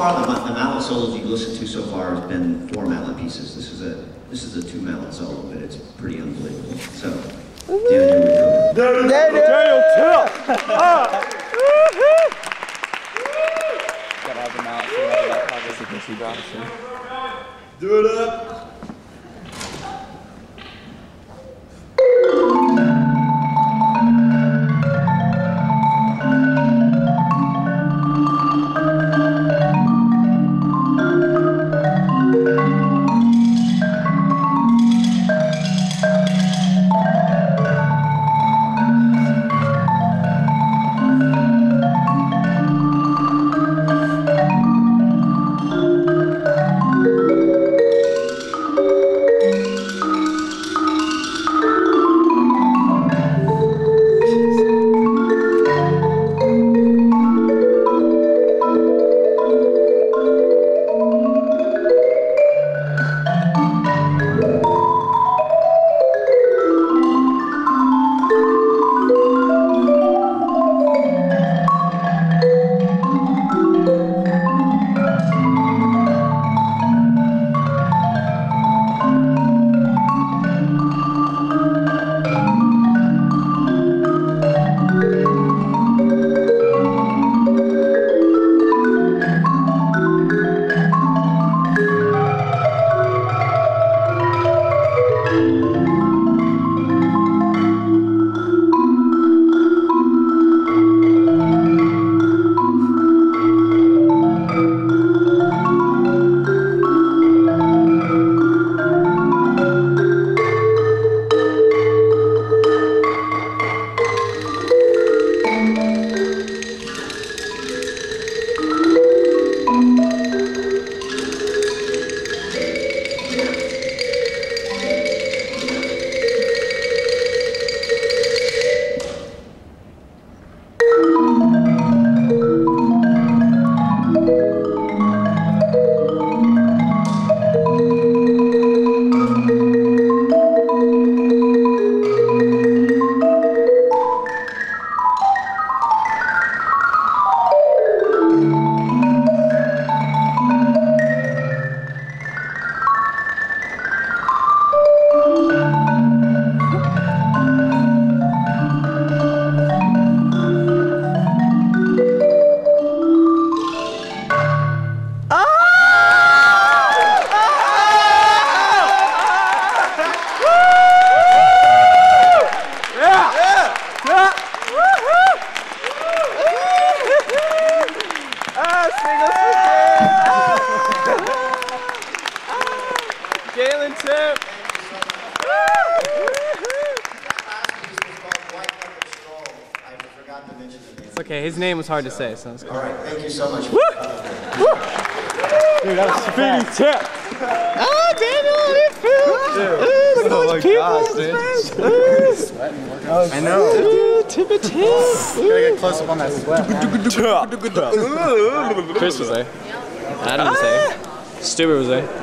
far, the, the mallet solos you've listened to so far has been four mallet pieces. This is a this is a two mallet solo, but it's pretty unbelievable. So, Daniel, here we go. Daniel Till. Gotta have them out. So we that progress against you, Robinson. Do it up. Okay. His name was hard to say, so it's cool. All right, thank you so much. Woo! Woo! Dude, that was speedy tip. Oh, Daniel, it feels. Look at all those people. I know. Tip a tip. Gotta get close up on that sweat. Chris was there. Adam was there. Ah! Stuber was there.